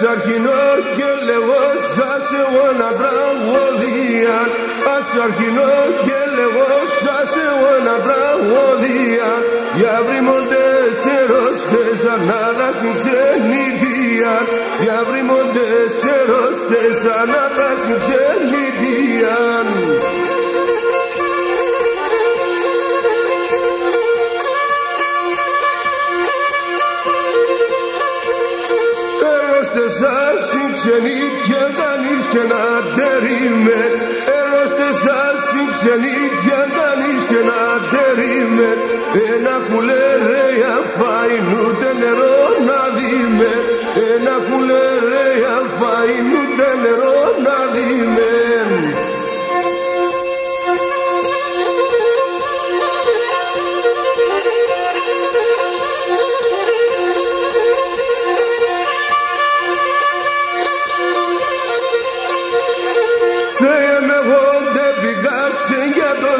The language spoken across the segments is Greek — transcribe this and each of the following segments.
και λέγω σας εγώ ένα τραγωδία Ας αρχινώ και λέγω σας εγώ ένα τραγωδία Για βρήμονται σε ροστές ανάδα στην ξενιτία Για βρήμονται σε ξενίτια κανείς και να τερίμε Έρωστε σας η ξενίτια κανείς και να τερίμε Ένα κουλερέα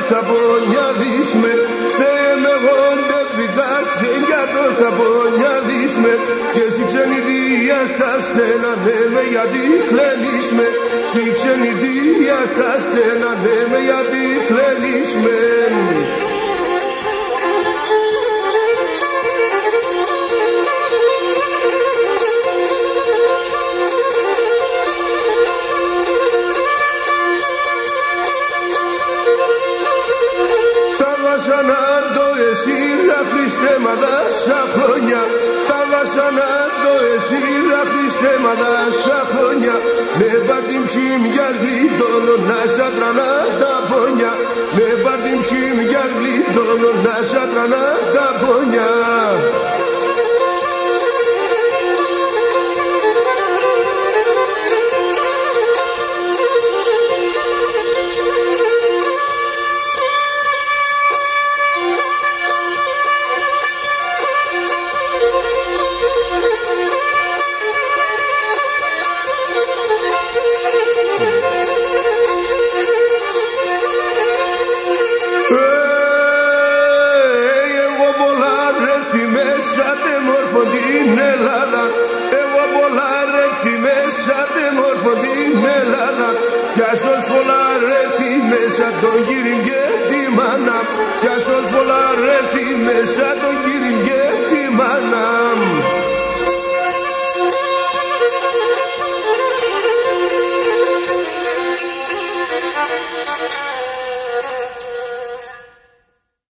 για τόσα πόνια δεις με Θεέ με εγώ δεν πηγάσε για τόσα πόνια δεις με Και εσύ ξενιδία στα στένα ναι με γιατί κλαίνεις με Εσύ ξενιδία στα στένα ναι Τα βάσανα το εσύ να Χριστέ μα δάσα χρόνια. Τα βάσανα το εσύ να Χριστέ μα δάσα χρόνια. Με πάρτιν ψήμια γλίτωνο να σα τρανά τα πόνια. Με πάρτιν ψήμια γλίτωνο να σα τρανά τα πόνια την Ελλάδα Εγώ πολλά ρέθη μέσα τε μόρφω την Ελλάδα Κι ασώς πολλά ρέθη μέσα τον κύριν και τη μάνα Κι ασώς πολλά ρέθη μέσα τον κύριν και τη μάνα